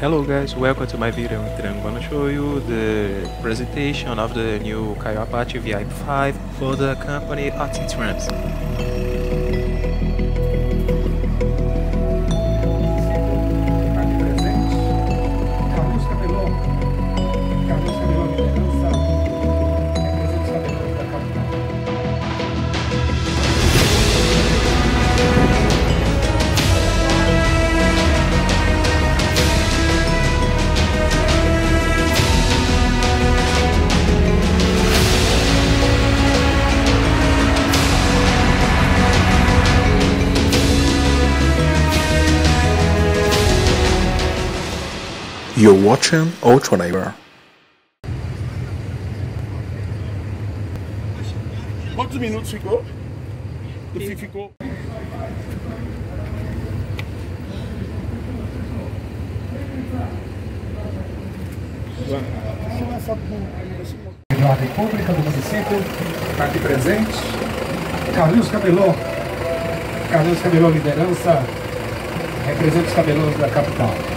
Hello guys, welcome to my video. Today I'm gonna show you the presentation of the new Caio Apache VIP5 for the company Artitrans. You're watching Ultraliber. Quantos minutos ficou? Do que ficou? Da Ordem Pública do município, está aqui presente, Carlos Cabelon. Carlos Cabelon, liderança, representa os cabelos da capital.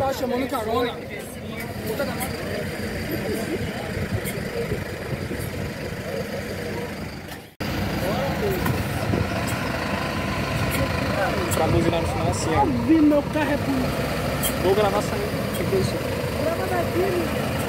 Tá chamando carona. Pra buzinar no final assim, ó. vi meu carro é bonito. Vou gravar saindo. Tipo. Grava daqui, menino.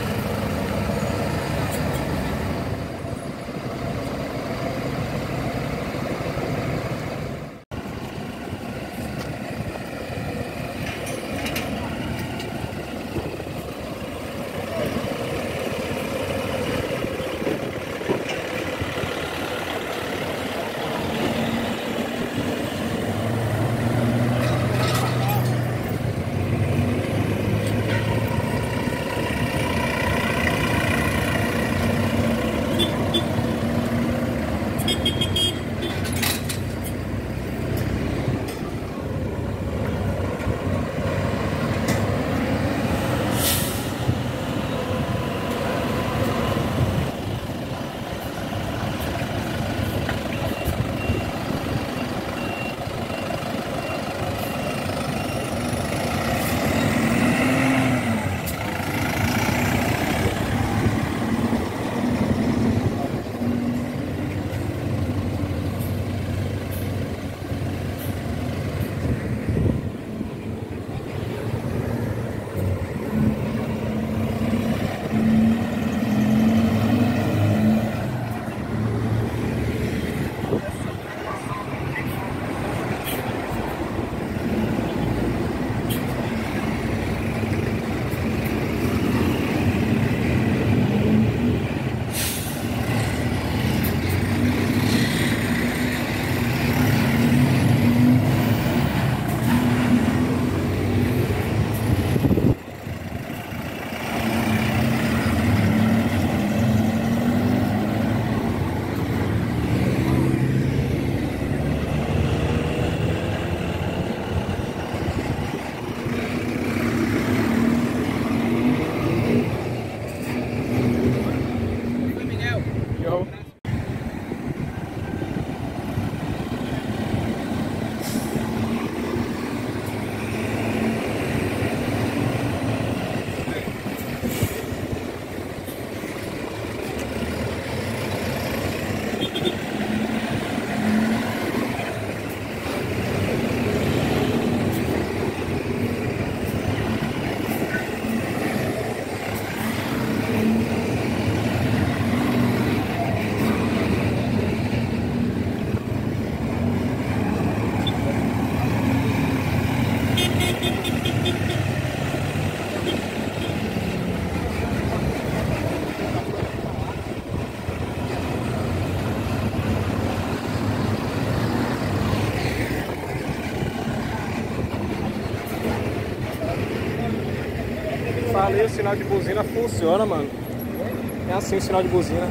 yo. Aí o sinal de buzina funciona, mano. É assim o sinal de buzina.